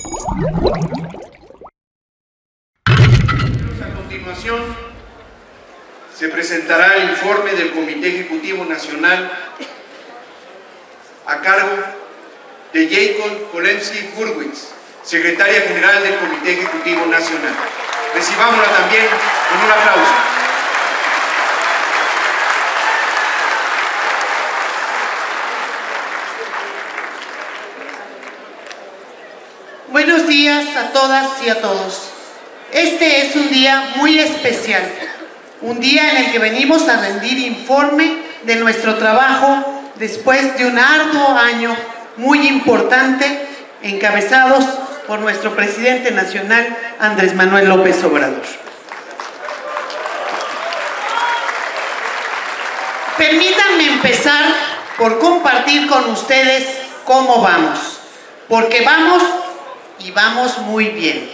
A continuación, se presentará el informe del Comité Ejecutivo Nacional a cargo de Jacob Kolensky Furwitz, secretaria general del Comité Ejecutivo Nacional. Recibámosla también con un aplauso. Buenos días a todas y a todos. Este es un día muy especial, un día en el que venimos a rendir informe de nuestro trabajo después de un arduo año muy importante encabezados por nuestro presidente nacional Andrés Manuel López Obrador. Permítanme empezar por compartir con ustedes cómo vamos, porque vamos y vamos muy bien.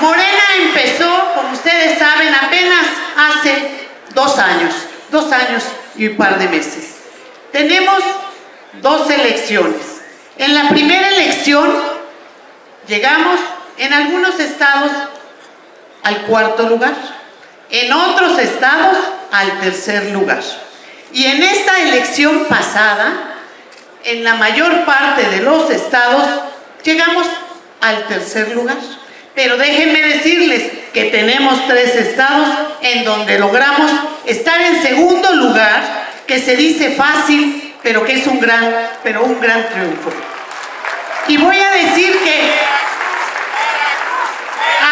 Morena empezó, como ustedes saben, apenas hace dos años, dos años y un par de meses. Tenemos dos elecciones. En la primera elección llegamos en algunos estados al cuarto lugar, en otros estados al tercer lugar. Y en esta elección pasada, en la mayor parte de los estados llegamos al tercer lugar. Pero déjenme decirles que tenemos tres estados en donde logramos estar en segundo lugar, que se dice fácil, pero que es un gran, pero un gran triunfo. Y voy a decir que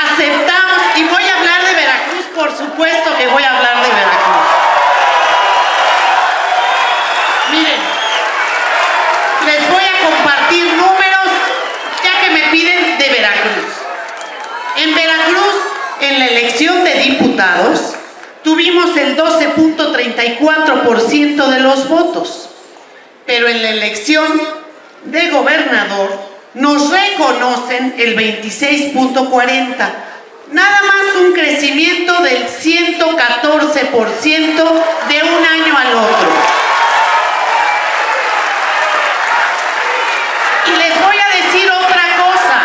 aceptamos, y voy a hablar de Veracruz, por supuesto que voy a hablar de Veracruz. Miren, les voy a compartir números ya que me piden de Veracruz. En Veracruz, en la elección de tuvimos el 12.34% de los votos, pero en la elección de gobernador nos reconocen el 26.40%, nada más un crecimiento del 114% de un año al otro. Y les voy a decir otra cosa.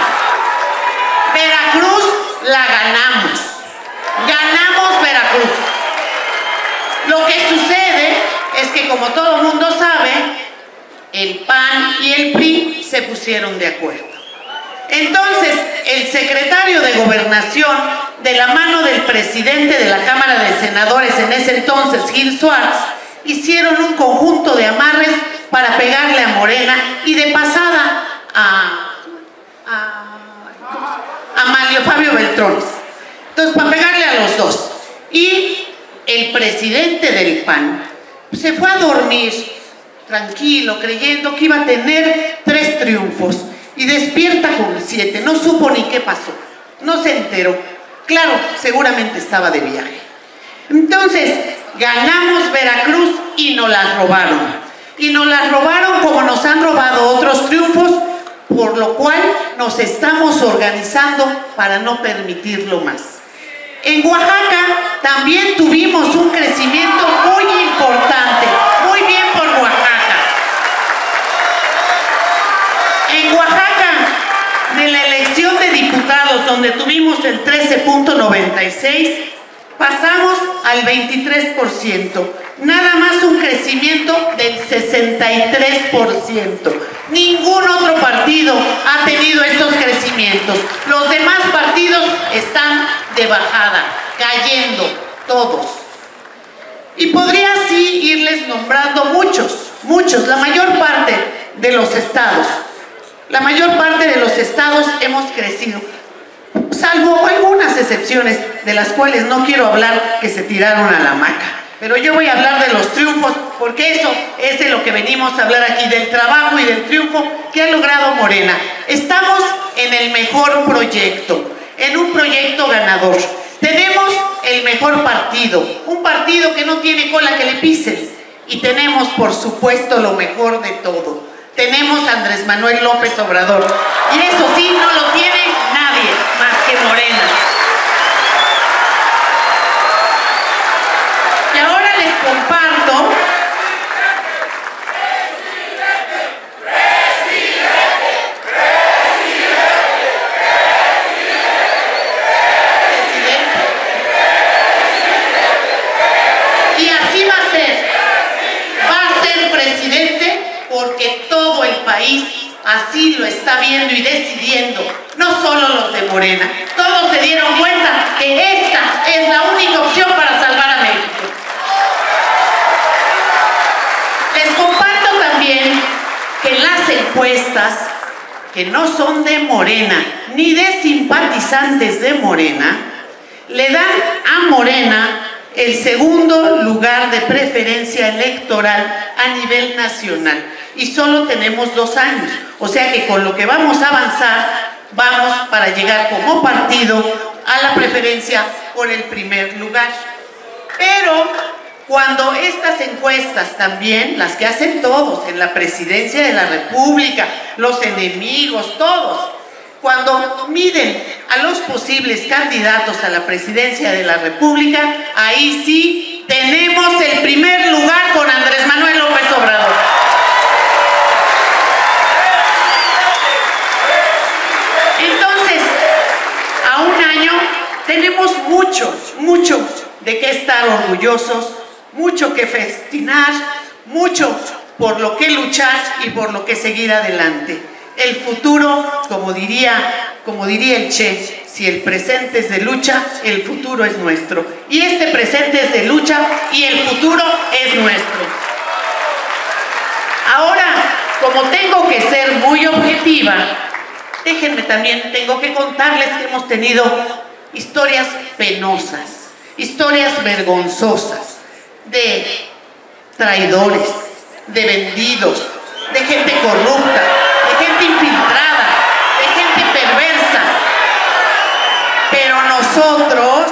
Veracruz la ganamos. Ganamos Veracruz. Lo que sucede es que como todo mundo sabe, el PAN y el PRI se pusieron de acuerdo. Entonces, el secretario de Gobernación, de la mano del presidente de la Cámara de Senadores en ese entonces, Gil Suárez, hicieron un conjunto de amarres para pegarle a Morena y de pasada a, a, a Mario Fabio Beltrones. Entonces, para pegarle a los dos. Y el presidente del PAN se fue a dormir tranquilo, creyendo que iba a tener tres triunfos y despierta con siete. No supo ni qué pasó, no se enteró. Claro, seguramente estaba de viaje. Entonces, ganamos Veracruz y nos las robaron. Y nos las robaron como nos han robado otros triunfos, por lo cual nos estamos organizando para no permitirlo más. En Oaxaca también tuvimos un crecimiento muy importante. Muy bien por Oaxaca. En Oaxaca, de la elección de diputados, donde tuvimos el 13.96, pasamos al 23%. Nada más un crecimiento del 63%. Ningún otro partido ha tenido estos crecimientos. Los demás partidos están de bajada, cayendo, todos. Y podría así irles nombrando muchos, muchos, la mayor parte de los estados. La mayor parte de los estados hemos crecido, salvo algunas excepciones de las cuales no quiero hablar que se tiraron a la hamaca. Pero yo voy a hablar de los triunfos, porque eso es de lo que venimos a hablar aquí, del trabajo y del triunfo que ha logrado Morena. Estamos en el mejor proyecto, en un proyecto ganador. Tenemos el mejor partido, un partido que no tiene cola que le pisen. Y tenemos, por supuesto, lo mejor de todo. Tenemos a Andrés Manuel López Obrador. Y eso sí, no lo tiene nadie más que Morena. Lo está viendo y decidiendo, no solo los de Morena. Todos se dieron cuenta que esta es la única opción para salvar a México. Les comparto también que las encuestas, que no son de Morena, ni de simpatizantes de Morena, le dan a Morena el segundo lugar de preferencia electoral a nivel nacional. Y solo tenemos dos años. O sea que con lo que vamos a avanzar, vamos para llegar como partido a la preferencia por el primer lugar. Pero cuando estas encuestas también, las que hacen todos en la presidencia de la República, los enemigos, todos, cuando miden a los posibles candidatos a la presidencia de la República, ahí sí tenemos el primer lugar con Andrés Manuel López Obrador. Entonces, a un año tenemos mucho, mucho de qué estar orgullosos, mucho que festinar, mucho por lo que luchar y por lo que seguir adelante. El futuro, como diría, como diría el Che, si el presente es de lucha, el futuro es nuestro. Y este presente es de lucha y el futuro es nuestro. Ahora, como tengo que ser muy objetiva, déjenme también, tengo que contarles que hemos tenido historias penosas, historias vergonzosas de traidores, de vendidos, de gente corrupta, de gente infiltrada, de gente perversa. Pero nosotros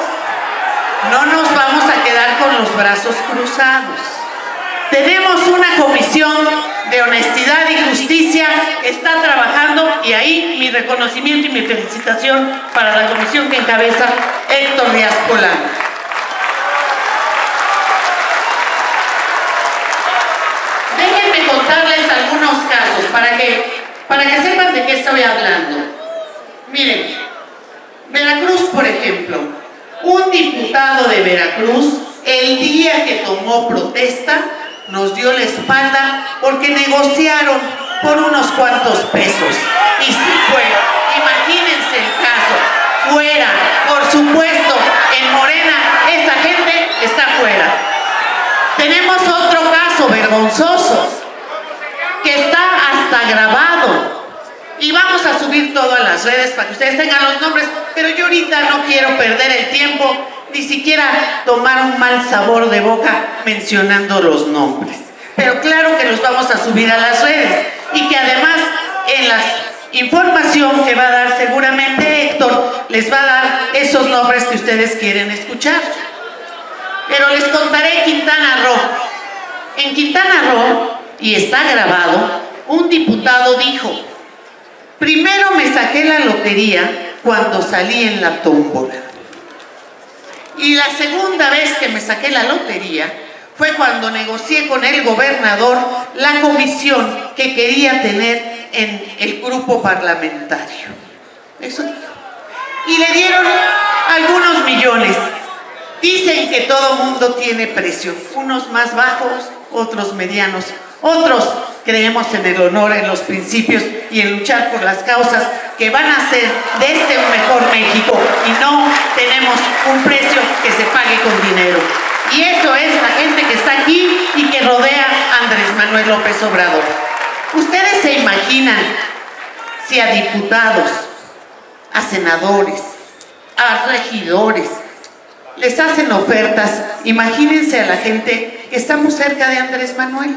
no nos vamos a quedar con los brazos cruzados. Tenemos una comisión de honestidad y justicia está trabajando y ahí mi reconocimiento y mi felicitación para la comisión que encabeza Héctor Díaz Polanco. Déjenme contarles algunos casos para que para que sepan de qué estoy hablando. Miren, Veracruz, por ejemplo, un diputado de Veracruz, el día que tomó protesta, nos dio la espalda porque negociaron por unos cuantos pesos. Y sí fue, imagínense el caso, fuera, por supuesto, en Morena, esa gente está fuera. Tenemos otro caso vergonzoso, que está hasta grabado. Y vamos a subir todo a las redes para que ustedes tengan los nombres, pero yo ahorita no quiero perder el tiempo, ni siquiera tomar un mal sabor de boca mencionando los nombres. Pero claro que los vamos a subir a las redes y que además en la información que va a dar seguramente Héctor les va a dar esos nombres que ustedes quieren escuchar. Pero les contaré Quintana Roo. En Quintana Roo, y está grabado, un diputado dijo, primero me saqué la lotería cuando salí en la tómbola. Y la segunda vez que me saqué la lotería fue cuando negocié con el gobernador la comisión que quería tener en el grupo parlamentario. Eso Y le dieron algunos millones. Dicen que todo mundo tiene precio, unos más bajos, otros medianos, otros creemos en el honor, en los principios y en luchar por las causas que van a hacer de este un mejor México y no tenemos un precio que se pague con dinero. Y eso es la gente que está aquí y que rodea a Andrés Manuel López Obrador. Ustedes se imaginan si a diputados, a senadores, a regidores, les hacen ofertas, imagínense a la gente que estamos cerca de Andrés Manuel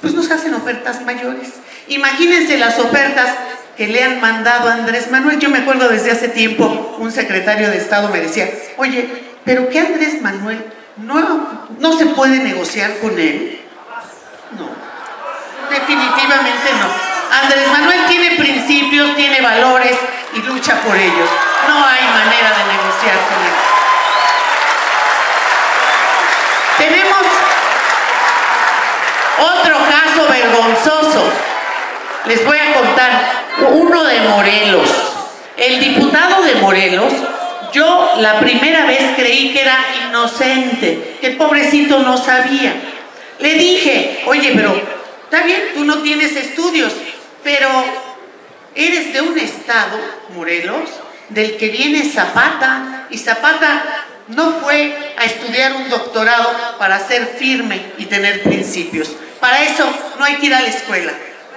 pues nos hacen ofertas mayores. Imagínense las ofertas que le han mandado a Andrés Manuel. Yo me acuerdo desde hace tiempo, un secretario de Estado me decía, oye, pero ¿qué Andrés Manuel no, no se puede negociar con él? No, definitivamente no. Andrés Manuel tiene principios, tiene valores y lucha por ellos. No hay manera de negociar con él. Tenemos otro caso vergonzoso. Les voy a contar uno de Morelos. El diputado de Morelos, yo la primera vez creí que era inocente, que el pobrecito no sabía. Le dije, oye, pero está bien, tú no tienes estudios, pero eres de un estado, Morelos, del que viene Zapata, y Zapata no fue a estudiar un doctorado para ser firme y tener principios. Para eso no hay que ir a la escuela,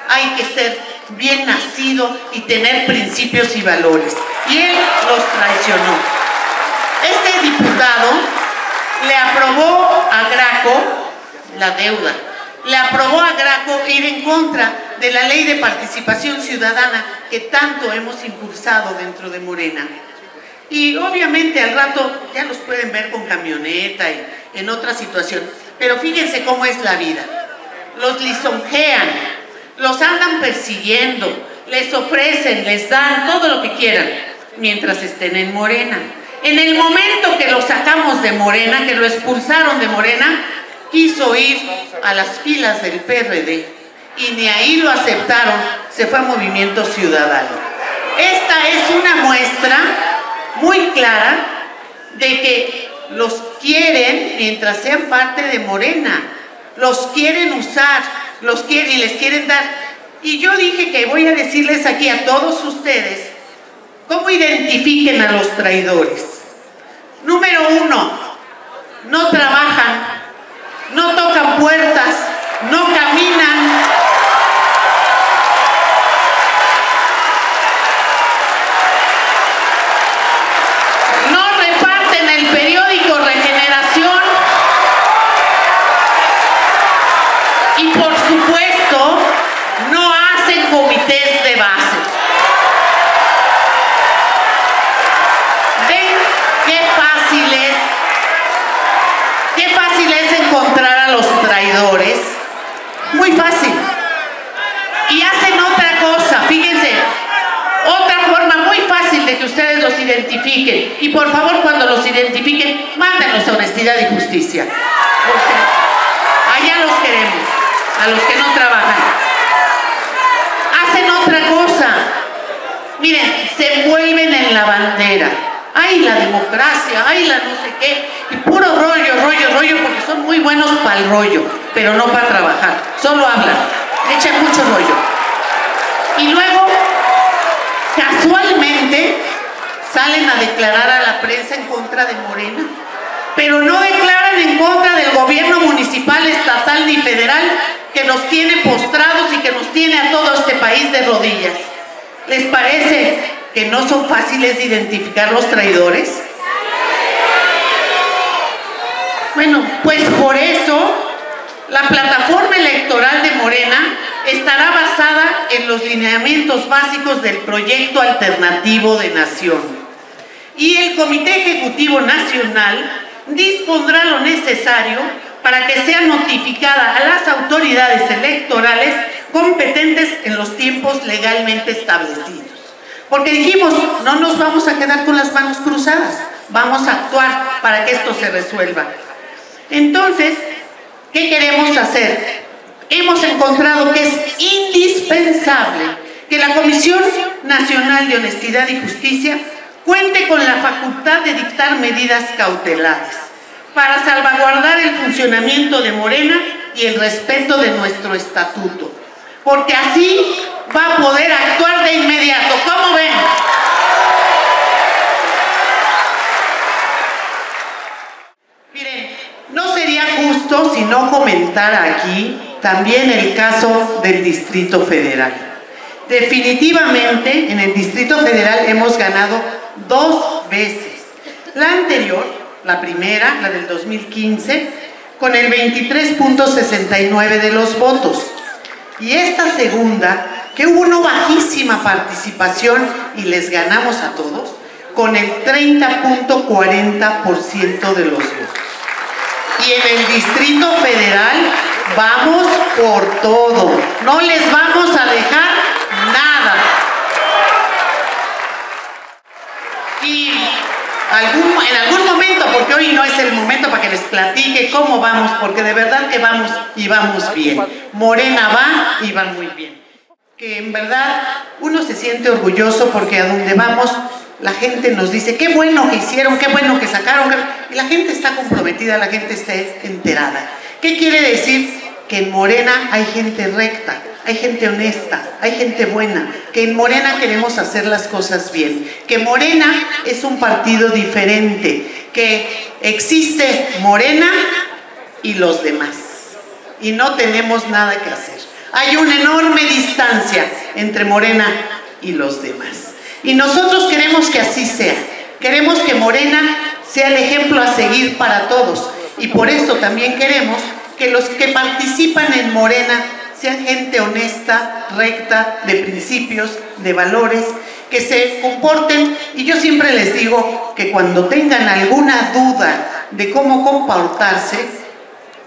hay que ser bien nacido y tener principios y valores. Y él los traicionó. Este diputado le aprobó a Graco la deuda, le aprobó a Graco ir en contra de la ley de participación ciudadana que tanto hemos impulsado dentro de Morena. Y obviamente al rato ya los pueden ver con camioneta y en otra situación. Pero fíjense cómo es la vida. Los lisonjean, los andan persiguiendo, les ofrecen, les dan todo lo que quieran mientras estén en Morena. En el momento que lo sacamos de Morena, que lo expulsaron de Morena, quiso ir a las filas del PRD y ni ahí lo aceptaron, se fue a Movimiento Ciudadano. Esta es una muestra muy clara de que los quieren mientras sean parte de Morena, los quieren usar, los quieren y les quieren dar. Y yo dije que voy a decirles aquí a todos ustedes cómo identifiquen a los traidores. Número uno, no trabajan, no tocan puertas, no caminan. No reparten el periódico Regeneración. Y por supuesto, no hacen comités de base. ¿Ven qué fácil es? Qué fácil es encontrar a Muy fácil. Y hacen otra cosa, fíjense, otra forma muy fácil de que ustedes los identifiquen. Y por favor, cuando los identifiquen, mándenlos a honestidad y justicia. Porque allá los queremos, a los que no trabajan. Hacen otra cosa. Miren, se envuelven en la bandera. Ay, la democracia, ay, la no sé qué. Y puro rollo, rollo, rollo, porque son muy buenos para el rollo, pero no para trabajar. Solo hablan, echan mucho rollo. Y luego, casualmente, salen a declarar a la prensa en contra de Morena. Pero no declaran en contra del gobierno municipal, estatal ni federal que nos tiene postrados y que nos tiene a todo este país de rodillas. ¿Les parece que no son fáciles de identificar los traidores? Bueno, pues por eso la plataforma electoral de Morena estará basada en los lineamientos básicos del proyecto alternativo de nación. Y el Comité Ejecutivo Nacional dispondrá lo necesario para que sea notificada a las autoridades electorales competentes en los tiempos legalmente establecidos. Porque dijimos, no nos vamos a quedar con las manos cruzadas, vamos a actuar para que esto se resuelva. Entonces, ¿qué queremos hacer? Hemos encontrado que es indispensable que la Comisión Nacional de Honestidad y Justicia cuente con la facultad de dictar medidas cautelares para salvaguardar el funcionamiento de Morena y el respeto de nuestro estatuto. Porque así va a poder actuar de inmediato. ¿Cómo ven? Miren, no sería justo si no comentara aquí también el caso del Distrito Federal. Definitivamente en el Distrito Federal hemos ganado dos veces. La anterior, la primera, la del 2015, con el 23.69 de los votos. Y esta segunda, que hubo una bajísima participación y les ganamos a todos, con el 30.40% de los votos. Y en el Distrito Federal vamos por todo, no les vamos a dejar nada. Y algún, en algún momento, porque hoy no es el momento para que les platique cómo vamos, porque de verdad que vamos y vamos bien. Morena va y va muy bien. Que en verdad uno se siente orgulloso porque a donde vamos la gente nos dice, qué bueno que hicieron, qué bueno que sacaron, y la gente está comprometida, la gente está enterada. ¿Qué quiere decir? Que en Morena hay gente recta, hay gente honesta, hay gente buena, que en Morena queremos hacer las cosas bien, que Morena es un partido diferente, que existe Morena y los demás, y no tenemos nada que hacer. Hay una enorme distancia entre Morena y los demás. Y nosotros queremos que así sea. Queremos que Morena sea el ejemplo a seguir para todos. Y por eso también queremos que los que participan en Morena sean gente honesta, recta, de principios, de valores, que se comporten. Y yo siempre les digo que cuando tengan alguna duda de cómo comportarse,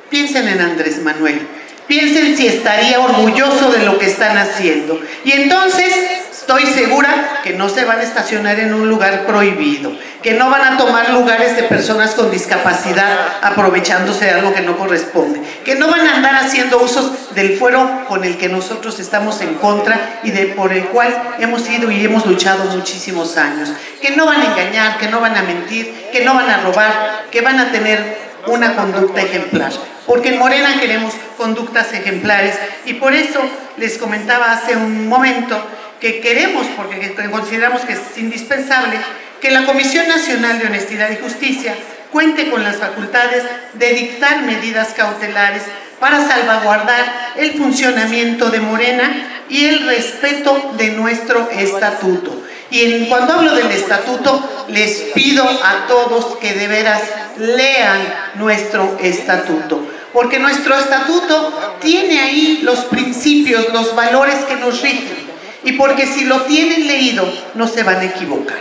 piensen en Andrés Manuel. Piensen si estaría orgulloso de lo que están haciendo. Y entonces estoy segura que no se van a estacionar en un lugar prohibido, que no van a tomar lugares de personas con discapacidad aprovechándose de algo que no corresponde, que no van a andar haciendo usos del fuero con el que nosotros estamos en contra y de, por el cual hemos ido y hemos luchado muchísimos años, que no van a engañar, que no van a mentir, que no van a robar, que van a tener una conducta ejemplar. Porque en Morena queremos conductas ejemplares y por eso les comentaba hace un momento que queremos, porque consideramos que es indispensable, que la Comisión Nacional de Honestidad y Justicia cuente con las facultades de dictar medidas cautelares para salvaguardar el funcionamiento de Morena y el respeto de nuestro estatuto. Y cuando hablo del estatuto, les pido a todos que de veras lean nuestro estatuto, porque nuestro estatuto tiene ahí los principios, los valores que nos rigen y porque si lo tienen leído no se van a equivocar.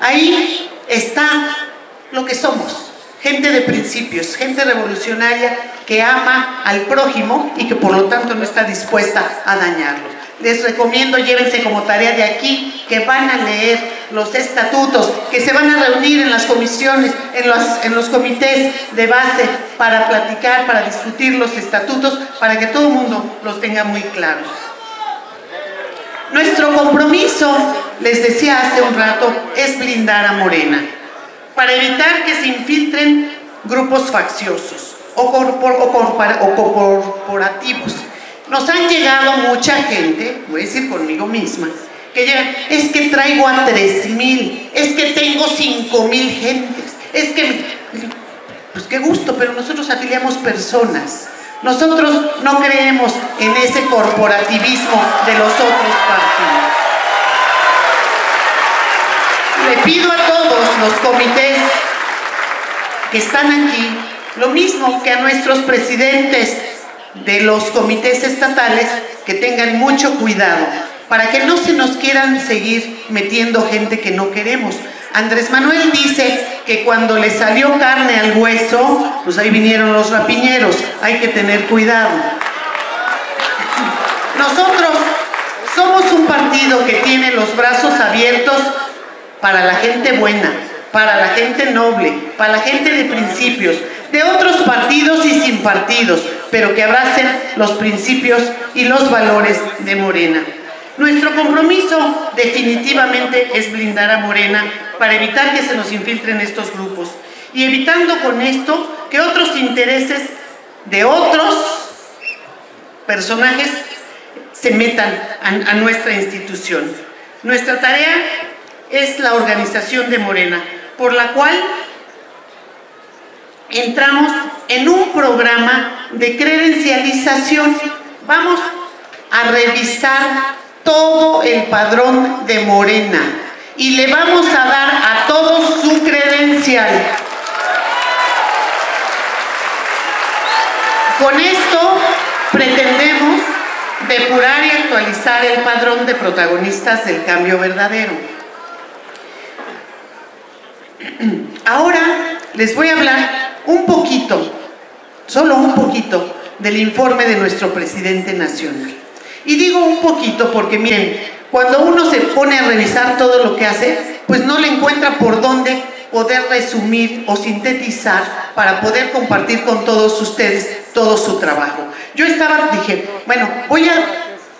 Ahí está lo que somos, gente de principios, gente revolucionaria que ama al prójimo y que por lo tanto no está dispuesta a dañarlo. Les recomiendo, llévense como tarea de aquí, que van a leer los estatutos, que se van a reunir en las comisiones, en los, en los comités de base para platicar, para discutir los estatutos, para que todo el mundo los tenga muy claros. Nuestro compromiso, les decía hace un rato, es blindar a Morena para evitar que se infiltren grupos facciosos o, corporativos. Nos han llegado mucha gente, voy a decir conmigo misma, que llegan, es que traigo a tres mil, es que tengo cinco mil gentes, es que, pues qué gusto, pero nosotros afiliamos personas. Nosotros no creemos en ese corporativismo de los otros partidos. Le pido a todos los comités que están aquí, lo mismo que a nuestros presidentes de los comités estatales, que tengan mucho cuidado para que no se nos quieran seguir metiendo gente que no queremos. Andrés Manuel dice que cuando le salió carne al hueso, pues ahí vinieron los rapiñeros, hay que tener cuidado. Nosotros somos un partido que tiene los brazos abiertos para la gente buena, para la gente noble, para la gente de principios, de otros partidos y sin partidos, pero que abracen los principios y los valores de Morena. Nuestro compromiso definitivamente es blindar a Morena para evitar que se nos infiltren estos grupos y evitando con esto que otros intereses de otros personajes se metan a, nuestra institución. Nuestra tarea es la organización de Morena, por la cual entramos en un programa de credencialización. Vamos a revisar todo el padrón de Morena y le vamos a dar a todos su credencial. Con esto pretendemos depurar y actualizar el padrón de protagonistas del cambio verdadero. Ahora les voy a hablar un poquito, solo un poquito, del informe de nuestro presidente nacional. Y digo un poquito porque miren, cuando uno se pone a revisar todo lo que hace, pues no le encuentra por dónde poder resumir o sintetizar para poder compartir con todos ustedes todo su trabajo. Yo estaba, dije, bueno, voy a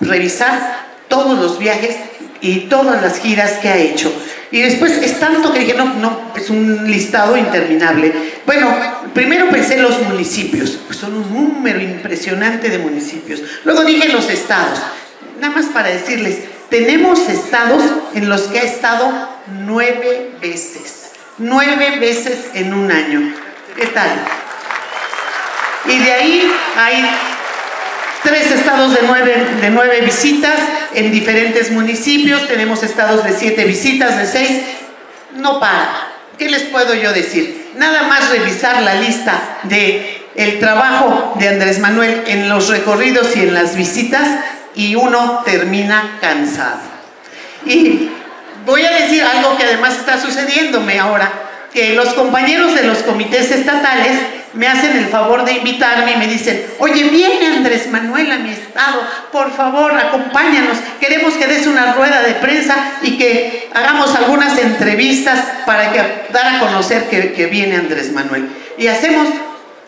revisar todos los viajes y todas las giras que ha hecho. Y después es tanto que dije, no, no, es un listado interminable. Bueno, primero pensé en los municipios, pues son un número impresionante de municipios. Luego dije los estados, nada más para decirles, tenemos estados en los que ha estado nueve veces, nueve veces en un año. ¿Qué tal? Y de ahí hay tres estados de nueve, de nueve visitas en diferentes municipios, tenemos estados de siete visitas, de seis, no para. ¿Qué les puedo yo decir? Nada más revisar la lista de el trabajo de Andrés Manuel en los recorridos y en las visitas y uno termina cansado. Y voy a decir algo que además está sucediéndome ahora, que los compañeros de los comités estatales me hacen el favor de invitarme y me dicen, oye, viene Andrés Manuel a mi estado, por favor, acompáñanos, queremos que des una rueda de prensa y que hagamos algunas entrevistas para que, dar a conocer que, que viene Andrés Manuel. Y hacemos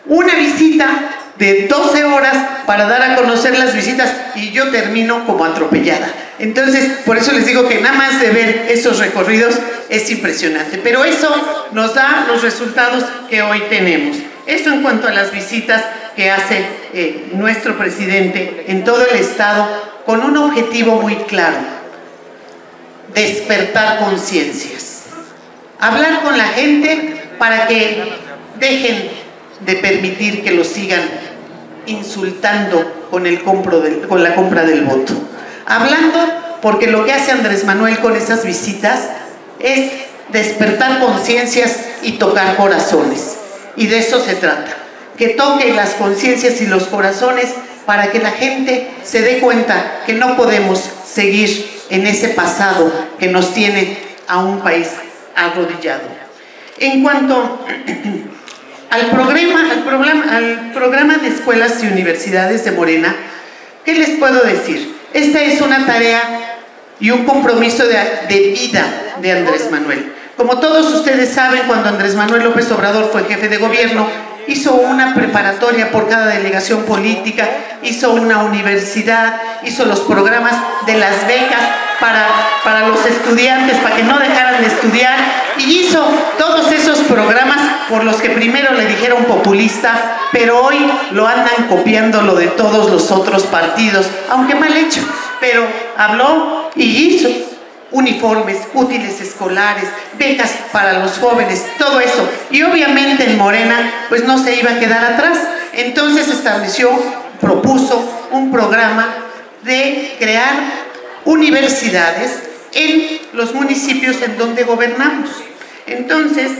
una visita de 12 horas para dar a conocer las visitas y yo termino como atropellada. Entonces, por eso les digo que nada más de ver esos recorridos es impresionante. Pero eso nos da los resultados que hoy tenemos. Esto en cuanto a las visitas que hace eh, nuestro presidente en todo el Estado con un objetivo muy claro, despertar conciencias. Hablar con la gente para que dejen de permitir que lo sigan insultando con, el compro con la compra del voto. Hablando porque lo que hace Andrés Manuel con esas visitas es despertar conciencias y tocar corazones. Y de eso se trata, que toque las conciencias y los corazones para que la gente se dé cuenta que no podemos seguir en ese pasado que nos tiene a un país arrodillado. En cuanto al programa, al programa, al programa de escuelas y universidades de Morena, ¿qué les puedo decir? Esta es una tarea y un compromiso de, de vida de Andrés Manuel. Como todos ustedes saben, cuando Andrés Manuel López Obrador fue jefe de gobierno, hizo una preparatoria por cada delegación política, hizo una universidad, hizo los programas de las becas para, para los estudiantes, para que no dejaran de estudiar, y hizo todos esos programas por los que primero le dijeron populista, pero hoy lo andan copiando lo de todos los otros partidos, aunque mal hecho, pero habló y hizo uniformes, útiles escolares, becas para los jóvenes, todo eso. Y obviamente en Morena pues no se iba a quedar atrás. Entonces estableció, propuso un programa de crear universidades en los municipios en donde gobernamos. Entonces,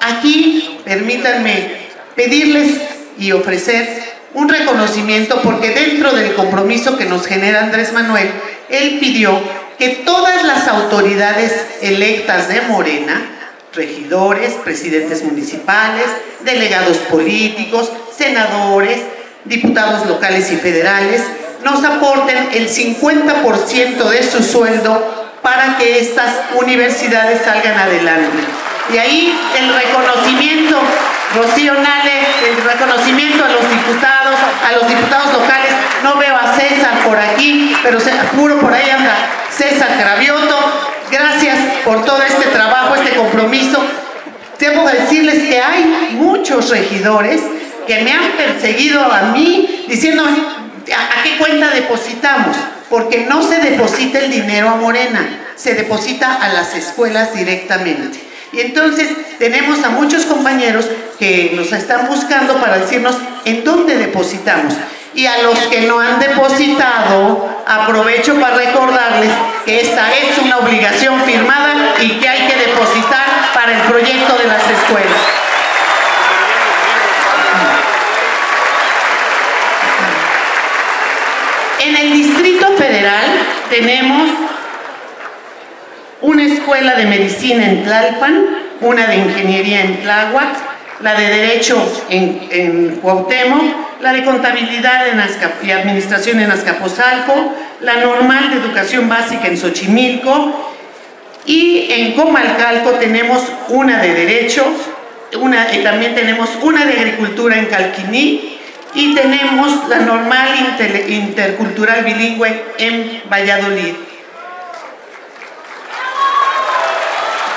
aquí permítanme pedirles y ofrecer un reconocimiento porque dentro del compromiso que nos genera Andrés Manuel, él pidió que todas las autoridades electas de Morena, regidores, presidentes municipales, delegados políticos, senadores, diputados locales y federales, nos aporten el 50% de su sueldo para que estas universidades salgan adelante. Y ahí el reconocimiento, Rocío Nale, el reconocimiento a los diputados, a los diputados locales, no veo a César por aquí, pero puro por ahí anda César Cravioto, gracias por todo este trabajo, este compromiso. Que decirles que hay muchos regidores que me han perseguido a mí diciendo a qué cuenta depositamos, porque no se deposita el dinero a Morena, se deposita a las escuelas directamente. Y entonces tenemos a muchos compañeros que nos están buscando para decirnos en dónde depositamos. Y a los que no han depositado, aprovecho para recordarles que esta es una obligación firmada y que hay que depositar para el proyecto de las escuelas. En el Distrito Federal tenemos una escuela de medicina en Tlalpan, una de ingeniería en Tláhuac, la de derecho en, en Cuauhtémoc, la de contabilidad en y administración en Azcapotzalco, la normal de educación básica en Xochimilco y en Comalcalco tenemos una de derecho, una, y también tenemos una de agricultura en Calquiní y tenemos la normal intercultural bilingüe en Valladolid.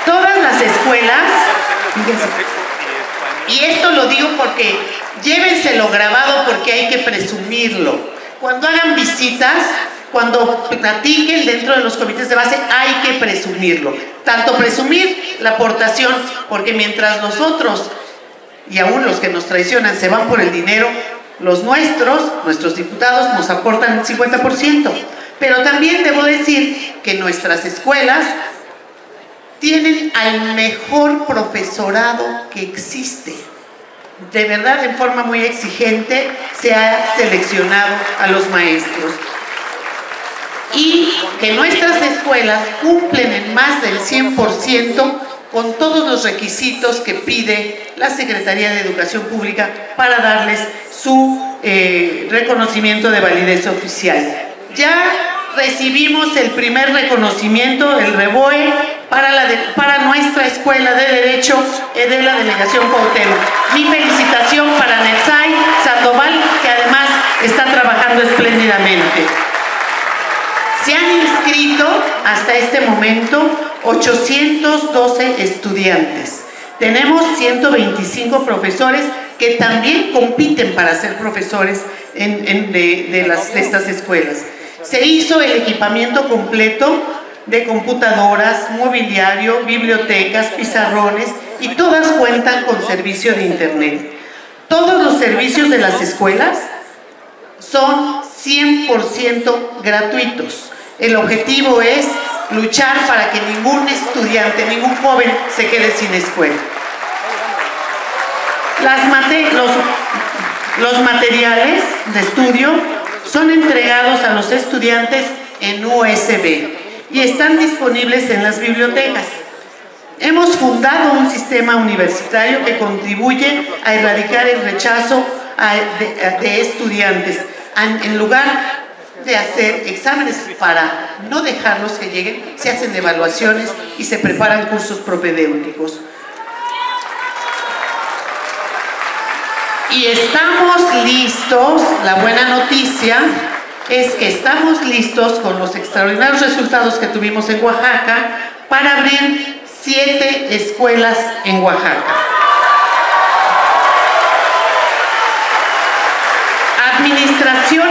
Todas las escuelas, y esto lo digo porque llévenselo grabado porque hay que presumirlo. Cuando hagan visitas, cuando platiquen dentro de los comités de base hay que presumirlo. Tanto presumir la aportación, porque mientras nosotros y aún los que nos traicionan se van por el dinero, los nuestros, nuestros diputados, nos aportan el 50%. Pero también debo decir que nuestras escuelas tienen al mejor profesorado que existe. De verdad, en forma muy exigente, se ha seleccionado a los maestros. Y que nuestras escuelas cumplen en más del 100% con todos los requisitos que pide la Secretaría de Educación Pública para darles su eh, reconocimiento de validez oficial. Ya recibimos el primer reconocimiento, el REBOE, para, la para nuestra Escuela de Derecho de la Delegación Cuauhtémoc. Mi felicitación para Nexay Sandoval, que además está trabajando espléndidamente. Se han inscrito hasta este momento 812 estudiantes. Tenemos 125 profesores que también compiten para ser profesores de, las, de estas escuelas. Se hizo el equipamiento completo de computadoras, mobiliario, bibliotecas, pizarrones y todas cuentan con servicio de internet. Todos los servicios de las escuelas son 100% gratuitos. El objetivo es luchar para que ningún estudiante, ningún joven se quede sin escuela. Los materiales de estudio son entregados a los estudiantes en USB y están disponibles en las bibliotecas. Hemos fundado un sistema universitario que contribuye a erradicar el rechazo de, estudiantes. En lugar de hacer exámenes para no dejarlos que lleguen, se hacen evaluaciones y se preparan cursos propedéuticos. Y estamos listos, la buena noticia es que estamos listos con los extraordinarios resultados que tuvimos en Oaxaca para abrir siete escuelas en Oaxaca. Administración,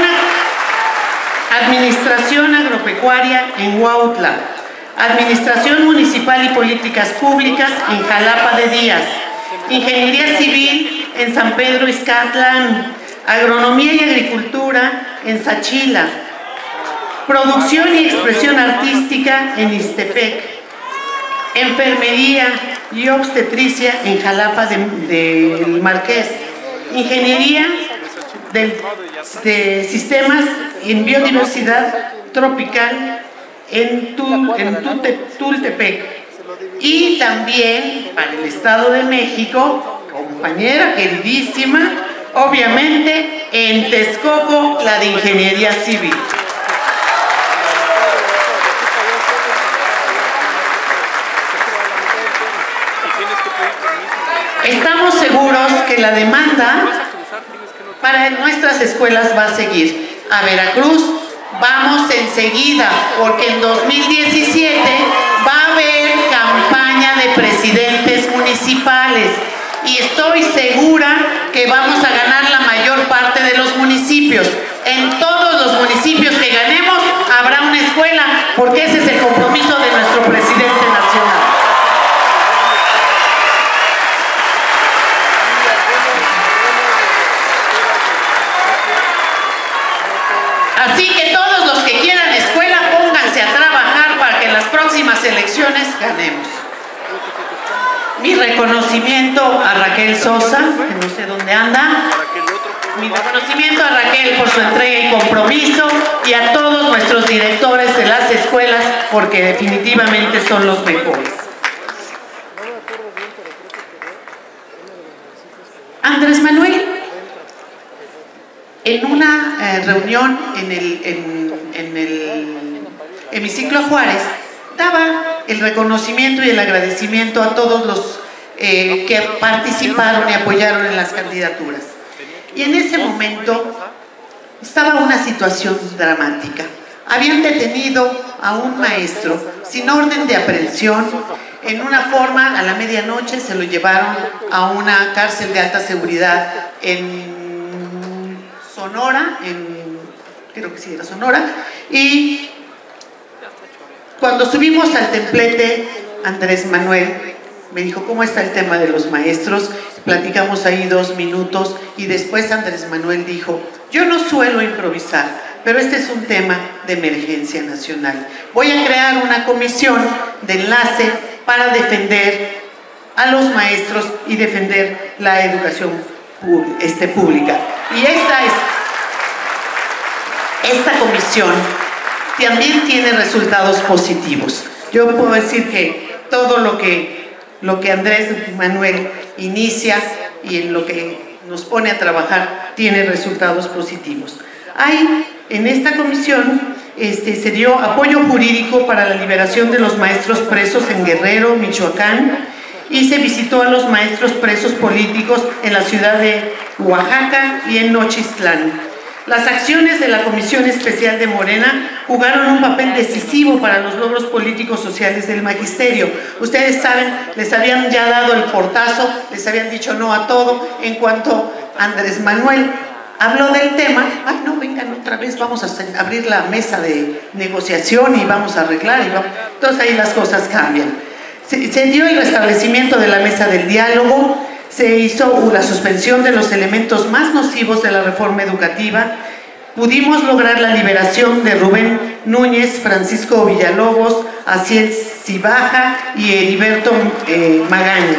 Administración Agropecuaria en Huautla. Administración Municipal y Políticas Públicas en Jalapa de Díaz. Ingeniería Civil en San Pedro Izcatlán. Agronomía y Agricultura en Sachila. Producción y Expresión Artística en Istepec. Enfermería y Obstetricia en Jalapa del Marqués. Ingeniería de Sistemas en Biodiversidad Tropical en, Tultepec. Y también para el Estado de México, compañera queridísima, obviamente en Texcoco la de Ingeniería Civil. Estamos seguros que la demanda para nuestras escuelas va a seguir. A Veracruz vamos enseguida, porque en 2017 va a haber campaña de presidentes municipales y estoy segura que vamos a ganar la mayor parte de los municipios. En todos los municipios que ganemos habrá una escuela, porque ese es el compromiso de nuestro presidente nacional. Así que todos los que quieran escuela, pónganse a trabajar para que en las próximas elecciones ganemos. Mi reconocimiento a Raquel Sosa, que no sé dónde anda. Mi reconocimiento a Raquel por su entrega y compromiso y a todos nuestros directores de las escuelas porque definitivamente son los mejores. Andrés Manuel, en una eh, reunión en el, en el hemiciclo Juárez, daba el reconocimiento y el agradecimiento a todos los eh, que participaron y apoyaron en las candidaturas. Y en ese momento estaba una situación dramática. Habían detenido a un maestro sin orden de aprehensión. En una forma, a la medianoche se lo llevaron a una cárcel de alta seguridad en Sonora, en creo que sí era Sonora, y cuando subimos al templete, Andrés Manuel me dijo, ¿cómo está el tema de los maestros? Platicamos ahí dos minutos y después Andrés Manuel dijo, yo no suelo improvisar, pero este es un tema de emergencia nacional. Voy a crear una comisión de enlace para defender a los maestros y defender la educación este, pública. Y esta, es, esta comisión también tiene resultados positivos. Yo puedo decir que todo lo que, lo que Andrés Manuel inicia y en lo que nos pone a trabajar tiene resultados positivos. Hay en esta comisión este, se dio apoyo jurídico para la liberación de los maestros presos en Guerrero, Michoacán, y se visitó a los maestros presos políticos en la ciudad de Oaxaca y en Nochistlán. Las acciones de la Comisión Especial de Morena jugaron un papel decisivo para los logros políticos sociales del magisterio. Ustedes saben, les habían ya dado el portazo, les habían dicho no a todo en cuanto Andrés Manuel habló del tema, ay no, vengan otra vez, vamos a abrir la mesa de negociación y vamos a arreglar, y entonces ahí las cosas cambian. Se, se dio el restablecimiento de la mesa del diálogo, se hizo la suspensión de los elementos más nocivos de la reforma educativa, pudimos lograr la liberación de Rubén Núñez, Francisco Villalobos, Aciel Cibaja y Heriberto eh, Magaña.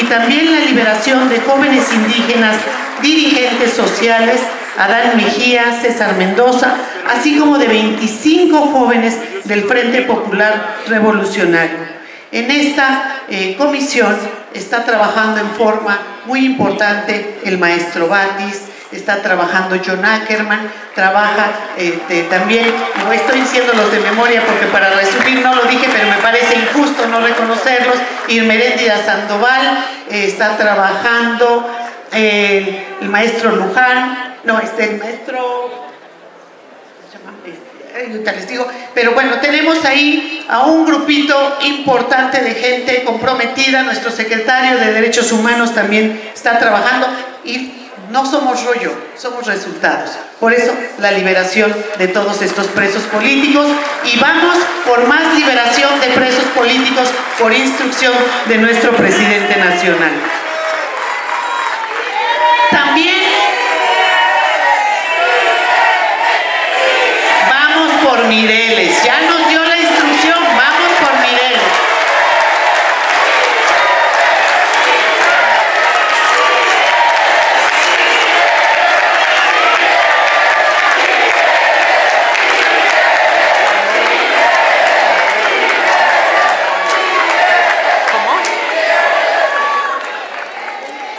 Y también la liberación de jóvenes indígenas, dirigentes sociales, Adán Mejía, César Mendoza, así como de 25 jóvenes del Frente Popular Revolucionario. En esta eh, comisión está trabajando en forma muy importante el maestro Batis, está trabajando John Ackerman, trabaja este, también, no estoy diciéndolos de memoria porque para resumir no lo dije, pero me parece injusto no reconocerlos, Irmeréndira Sandoval, eh, está trabajando eh, el maestro Luján, no, este, el maestro les digo, pero bueno, tenemos ahí a un grupito importante de gente comprometida, nuestro secretario de Derechos Humanos también está trabajando y no somos rollo, somos resultados. Por eso la liberación de todos estos presos políticos y vamos por más liberación de presos políticos por instrucción de nuestro presidente nacional. Mireles. Ya nos dio la instrucción, vamos por Mireles.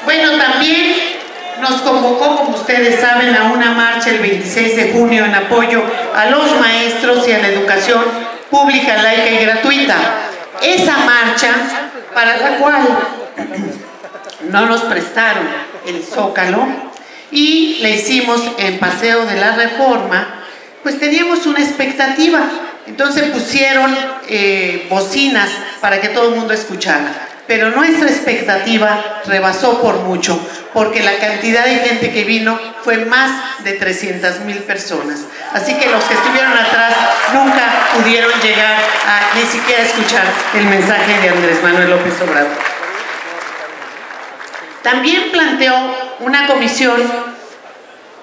Bueno, también nos convocó, como ustedes saben, a una marcha el 26 de junio en apoyo a los maestros y a la educación pública, laica y gratuita. Esa marcha, para la cual no nos prestaron el zócalo y le hicimos en Paseo de la Reforma, pues teníamos una expectativa. Entonces pusieron eh, bocinas para que todo el mundo escuchara pero nuestra expectativa rebasó por mucho, porque la cantidad de gente que vino fue más de 300 mil personas. Así que los que estuvieron atrás nunca pudieron llegar a ni siquiera escuchar el mensaje de Andrés Manuel López Obrador. También planteó una comisión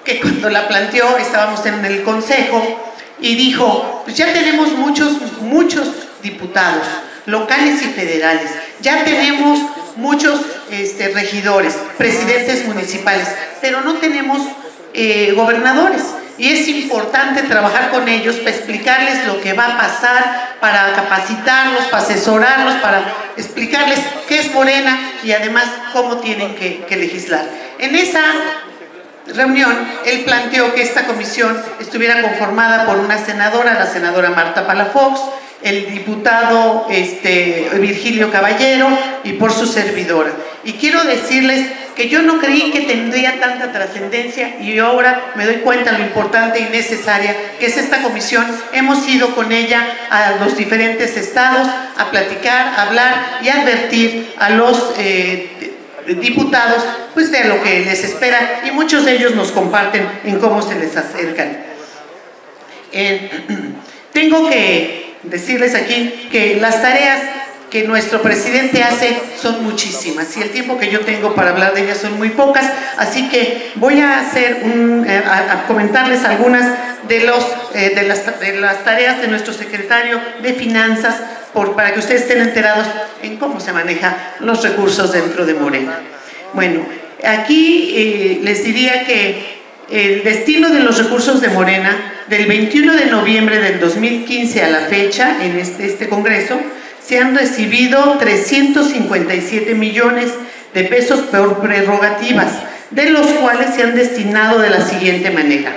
que cuando la planteó estábamos en el consejo y dijo, pues ya tenemos muchos, muchos diputados, locales y federales. Ya tenemos muchos este, regidores, presidentes municipales, pero no tenemos eh, gobernadores. Y es importante trabajar con ellos para explicarles lo que va a pasar, para capacitarlos, para asesorarlos, para explicarles qué es Morena y además cómo tienen que, que legislar. En esa reunión, él planteó que esta comisión estuviera conformada por una senadora, la senadora Marta Palafox, el diputado este, Virgilio Caballero y por su servidora. Y quiero decirles que yo no creí que tendría tanta trascendencia y ahora me doy cuenta lo importante y necesaria que es esta comisión. Hemos ido con ella a los diferentes estados a platicar, a hablar y advertir a los eh, diputados pues de lo que les espera y muchos de ellos nos comparten en cómo se les acercan. Tengo que decirles aquí que las tareas que nuestro presidente hace son muchísimas y el tiempo que yo tengo para hablar de ellas son muy pocas, así que voy a hacer eh, a, comentarles algunas de, los, eh, de, las, tareas de nuestro secretario de Finanzas para que ustedes estén enterados en cómo se manejan los recursos dentro de Morena. Bueno, aquí eh, les diría que el destino de los recursos de Morena del 21 de noviembre del 2015 a la fecha en este, este Congreso se han recibido 357 millones de pesos por prerrogativas, de los cuales se han destinado de la siguiente manera.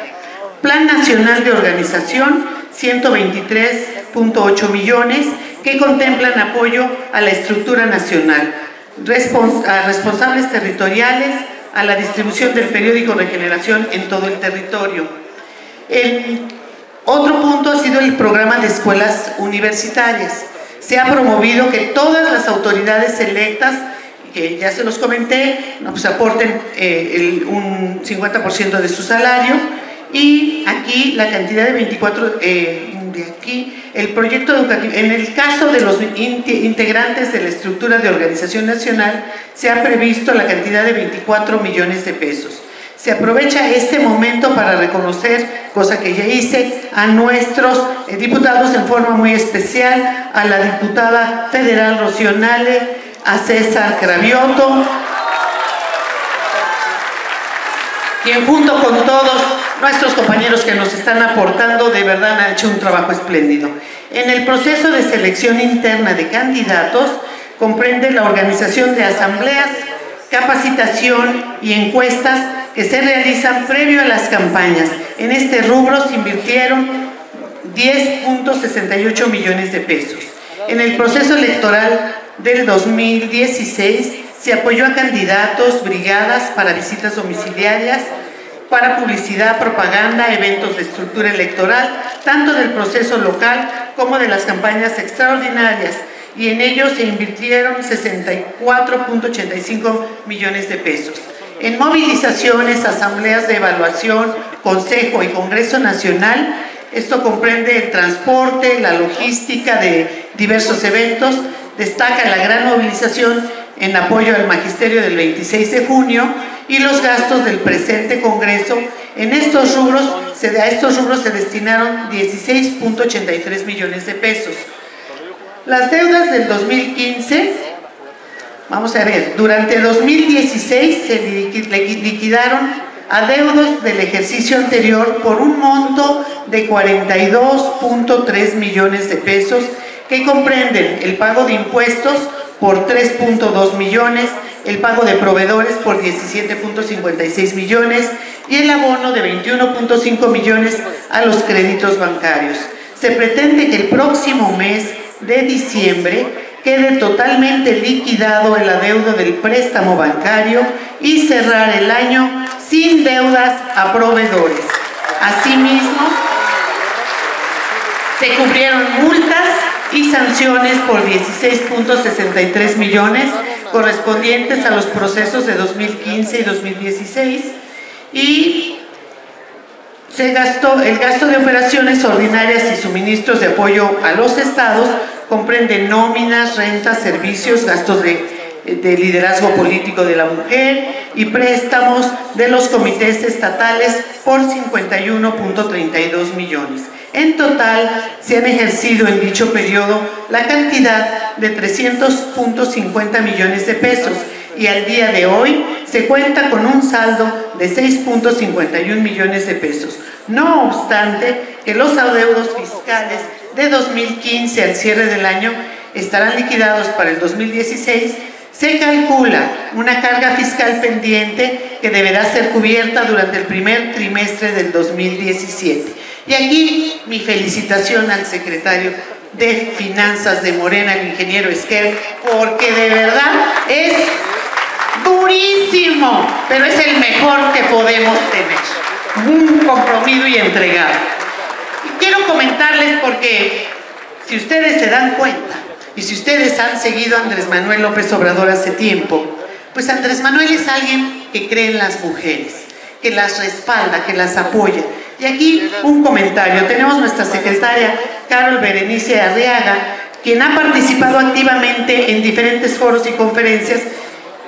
Plan Nacional de Organización, 123.8 millones, que contemplan apoyo a la estructura nacional, a responsables territoriales, a la distribución del periódico Regeneración en todo el territorio. El otro punto ha sido el programa de escuelas universitarias se ha promovido que todas las autoridades electas, que ya se los comenté, pues aporten eh, un 50% de su salario y aquí la cantidad de 24, eh, de aquí, el proyecto educativo, en el caso de los integrantes de la estructura de organización nacional, se ha previsto la cantidad de 24 millones de pesos. Se aprovecha este momento para reconocer, cosa que ya hice, a nuestros eh, diputados en forma muy especial, a la diputada federal Rocío a César Cravioto, quien junto con todos nuestros compañeros que nos están aportando, de verdad han hecho un trabajo espléndido. En el proceso de selección interna de candidatos, comprende la organización de asambleas, capacitación y encuestas que se realizan previo a las campañas. En este rubro se invirtieron 10.68 millones de pesos. En el proceso electoral del 2016 se apoyó a candidatos, brigadas para visitas domiciliarias, para publicidad, propaganda, eventos de estructura electoral, tanto del proceso local como de las campañas extraordinarias, y en ellos se invirtieron 64.85 millones de pesos en movilizaciones, asambleas de evaluación, Consejo y Congreso Nacional. Esto comprende el transporte, la logística de diversos eventos. Destaca la gran movilización en apoyo al magisterio del 26 de junio y los gastos del presente Congreso. En estos rubros, a estos rubros se destinaron 16.83 millones de pesos. Las deudas del 2015 Vamos a ver, durante 2016 se liquidaron adeudos del ejercicio anterior por un monto de 42.3 millones de pesos que comprenden el pago de impuestos por 3.2 millones, el pago de proveedores por 17.56 millones y el abono de 21.5 millones a los créditos bancarios. Se pretende que el próximo mes de diciembre quede totalmente liquidado el adeudo del préstamo bancario y cerrar el año sin deudas a proveedores. Asimismo, se cubrieron multas y sanciones por 16.63 millones correspondientes a los procesos de 2015 y 2016 y se gastó el gasto de operaciones ordinarias y suministros de apoyo a los estados comprende nóminas, rentas, servicios, gastos de, liderazgo político de la mujer y préstamos de los comités estatales por 51.32 millones. En total, se han ejercido en dicho periodo la cantidad de 300.50 millones de pesos y al día de hoy se cuenta con un saldo de 6.51 millones de pesos. No obstante, que los adeudos fiscales de 2015 al cierre del año estarán liquidados para el 2016, se calcula una carga fiscal pendiente que deberá ser cubierta durante el primer trimestre del 2017. Y aquí mi felicitación al secretario de Finanzas de Morena, el ingeniero Esquer, porque de verdad es durísimo, pero es el mejor que podemos tener. Un compromiso y entregado quiero comentarles porque si ustedes se dan cuenta y si ustedes han seguido a Andrés Manuel López Obrador hace tiempo, pues Andrés Manuel es alguien que cree en las mujeres, que las respalda, que las apoya. Y aquí un comentario. Tenemos nuestra secretaria, Carol Berenice Arriaga, quien ha participado activamente en diferentes foros y conferencias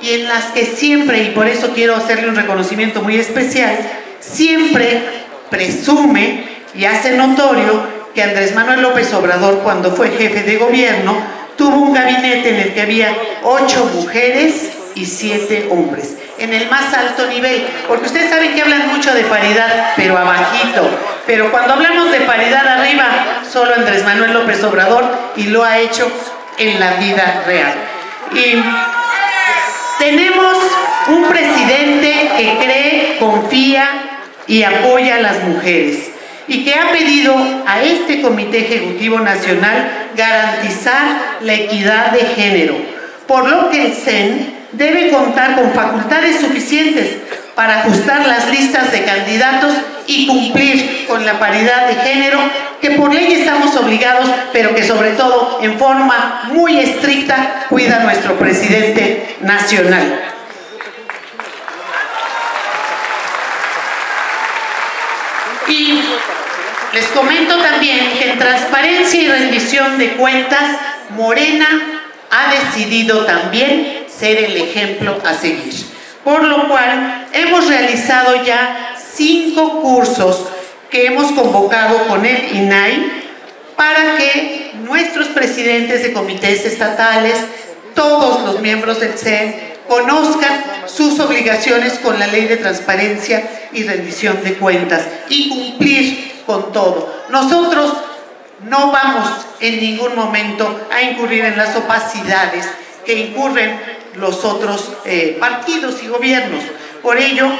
y en las que siempre, y por eso quiero hacerle un reconocimiento muy especial, siempre presume y hace notorio que Andrés Manuel López Obrador, cuando fue jefe de gobierno, tuvo un gabinete en el que había ocho mujeres y siete hombres, en el más alto nivel, porque ustedes saben que hablan mucho de paridad, pero abajito, pero cuando hablamos de paridad arriba, solo Andrés Manuel López Obrador y lo ha hecho en la vida real. Y tenemos un presidente que cree, confía y apoya a las mujeres y que ha pedido a este Comité Ejecutivo Nacional garantizar la equidad de género, por lo que el CEN debe contar con facultades suficientes para ajustar las listas de candidatos y cumplir con la paridad de género que por ley estamos obligados, pero que sobre todo en forma muy estricta cuida nuestro presidente nacional. Y les comento también que en transparencia y rendición de cuentas, Morena ha decidido también ser el ejemplo a seguir. Por lo cual hemos realizado ya cinco cursos que hemos convocado con el INAI para que nuestros presidentes de comités estatales, todos los miembros del CEN, conozcan sus obligaciones con la ley de transparencia y rendición de cuentas y cumplir con todo. Nosotros no vamos en ningún momento a incurrir en las opacidades que incurren los otros eh, partidos y gobiernos. Por ello,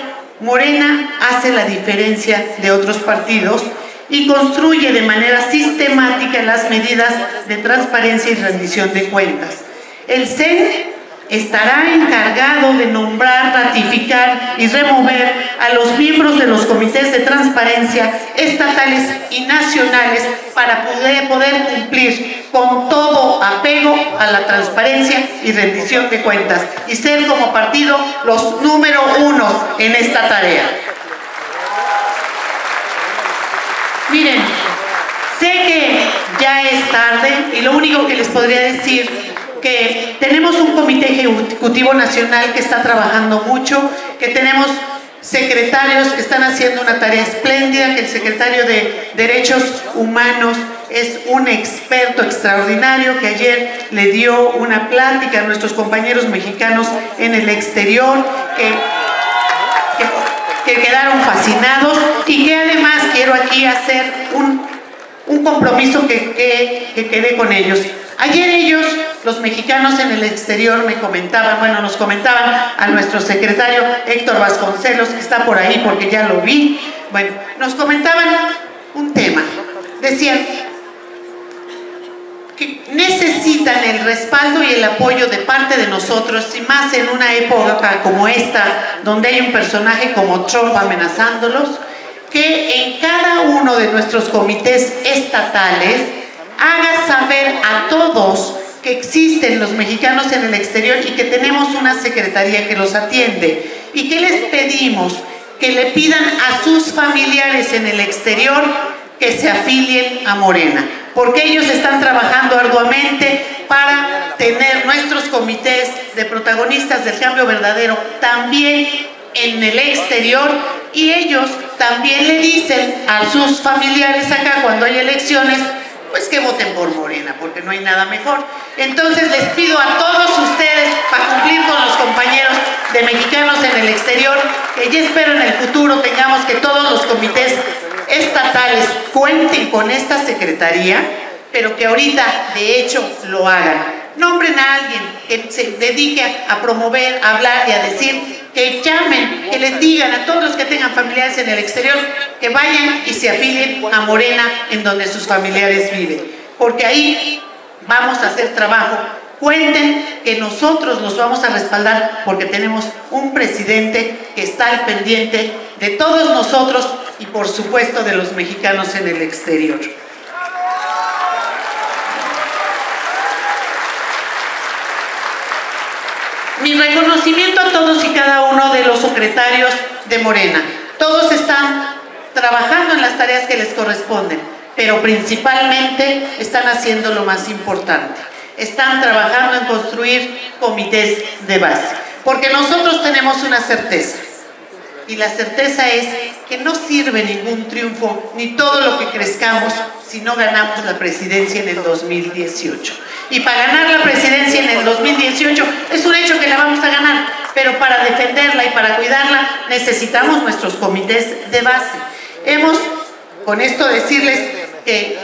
Morena hace la diferencia de otros partidos y construye de manera sistemática las medidas de transparencia y rendición de cuentas. El CEN estará encargado de nombrar, ratificar y remover a los miembros de los comités de transparencia estatales y nacionales para poder, cumplir con todo apego a la transparencia y rendición de cuentas y ser como partido los número uno en esta tarea. Miren, sé que ya es tarde y lo único que les podría decir que tenemos un comité ejecutivo nacional que está trabajando mucho, que tenemos secretarios que están haciendo una tarea espléndida, que el secretario de Derechos Humanos es un experto extraordinario que ayer le dio una plática a nuestros compañeros mexicanos en el exterior, que, que, quedaron fascinados y que además quiero aquí hacer un, un compromiso que, que, que quedé con ellos. Ayer ellos, los mexicanos en el exterior, me comentaban, bueno, nos comentaban a nuestro secretario Héctor Vasconcelos, que está por ahí porque ya lo vi, bueno, nos comentaban un tema. Decían que necesitan el respaldo y el apoyo de parte de nosotros, y más en una época como esta, donde hay un personaje como Trump amenazándolos, que en cada uno de nuestros comités estatales haga saber a todos que existen los mexicanos en el exterior y que tenemos una secretaría que los atiende. ¿Y que les pedimos? Que le pidan a sus familiares en el exterior que se afilien a Morena, porque ellos están trabajando arduamente para tener nuestros comités de protagonistas del cambio verdadero también en el exterior y ellos también le dicen a sus familiares acá cuando hay elecciones pues que voten por Morena, porque no hay nada mejor. Entonces les pido a todos ustedes, para cumplir con los compañeros de mexicanos en el exterior, que ya espero en el futuro tengamos que todos los comités estatales cuenten con esta secretaría, pero que ahorita de hecho lo hagan. Nombren a alguien que se dedique a promover, a hablar y a decir que llamen, que les digan a todos los que tengan familiares en el exterior que vayan y se afilien a Morena en donde sus familiares viven. Porque ahí vamos a hacer trabajo. Cuenten que nosotros los vamos a respaldar porque tenemos un presidente que está al pendiente de todos nosotros y por supuesto de los mexicanos en el exterior. Mi reconocimiento a todos y cada uno de los secretarios de Morena. Todos están trabajando en las tareas que les corresponden, pero principalmente están haciendo lo más importante. Están trabajando en construir comités de base. Porque nosotros tenemos una certeza. Y la certeza es que no sirve ningún triunfo ni todo lo que crezcamos si no ganamos la presidencia en el 2018. Y para ganar la presidencia en el 2018 es un hecho que la vamos a ganar, pero para defenderla y para cuidarla necesitamos nuestros comités de base. Hemos, con esto decirles que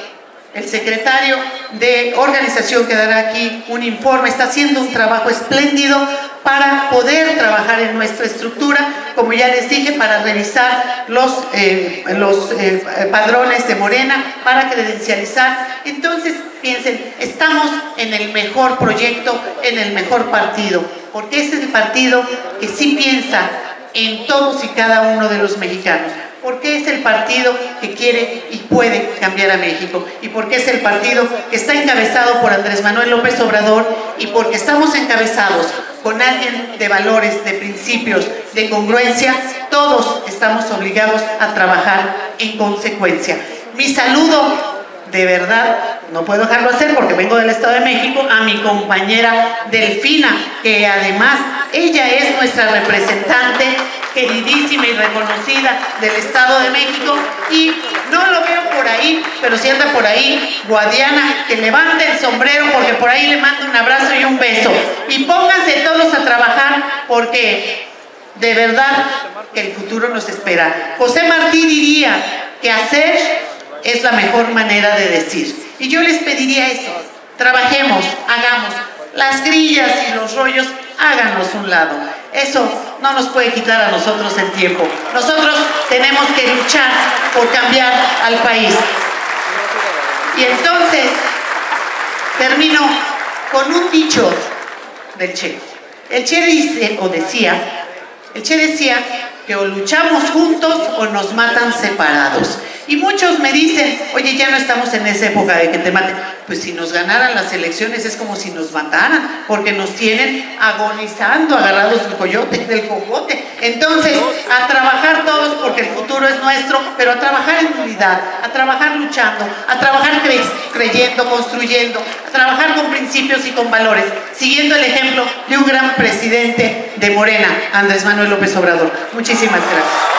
el secretario de organización que dará aquí un informe está haciendo un trabajo espléndido para poder trabajar en nuestra estructura, como ya les dije, para revisar los, eh, los eh, padrones de Morena, para credencializar. Entonces, piensen, estamos en el mejor proyecto, en el mejor partido, porque es el partido que sí piensa en todos y cada uno de los mexicanos porque es el partido que quiere y puede cambiar a México y porque es el partido que está encabezado por Andrés Manuel López Obrador y porque estamos encabezados con alguien de valores, de principios, de congruencia, todos estamos obligados a trabajar en consecuencia. Mi saludo de verdad, no puedo dejarlo hacer porque vengo del Estado de México, a mi compañera Delfina, que además ella es nuestra representante queridísima y reconocida del Estado de México y no lo veo por ahí, pero si anda por ahí, Guadiana, que levante el sombrero porque por ahí le mando un abrazo y un beso. Y pónganse todos a trabajar porque de verdad que el futuro nos espera. José Martí diría que hacer es la mejor manera de decir. Y yo les pediría eso, trabajemos, hagamos. Las grillas y los rollos, háganos un lado. Eso no nos puede quitar a nosotros el tiempo. Nosotros tenemos que luchar por cambiar al país. Y entonces, termino con un dicho del Che. El Che dice, o decía, el Che decía que o luchamos juntos o nos matan separados. Y muchos me dicen, oye, ya no estamos en esa época de que te maten. Pues si nos ganaran las elecciones es como si nos mataran, porque nos tienen agonizando, agarrados del coyote, del cojote. Entonces, a trabajar todos porque el futuro es nuestro, pero a trabajar en unidad, a trabajar luchando, a trabajar creyendo, construyendo, a trabajar con principios y con valores, siguiendo el ejemplo de un gran presidente de Morena, Andrés Manuel López Obrador. Muchísimas gracias.